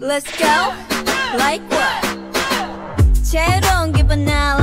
Let's go. Like what? 제롱 기분 나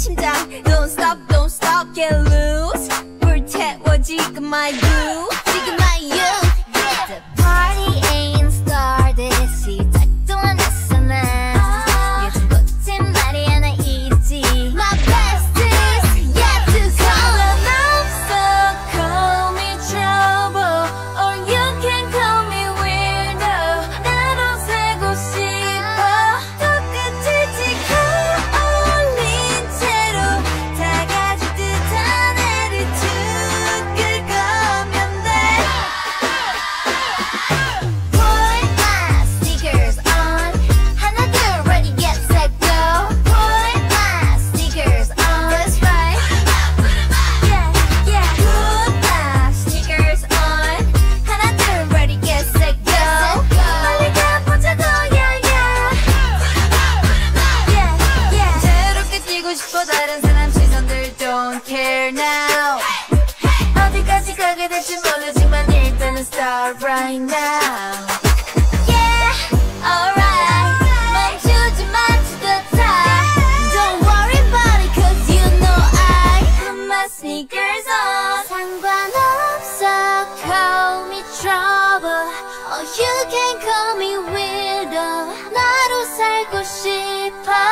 심장 Don't stop don't stop get loose 불태워지고 my do. 살고 싶어 다른 사람 시선들 don't care now. 어디까지 가게 될지 모르지만 일단은 start right now. Yeah, alright. the Don't you know I put my sneakers on. 상관없어 call me trouble. Or you can call me widow. 나로 살고 싶어.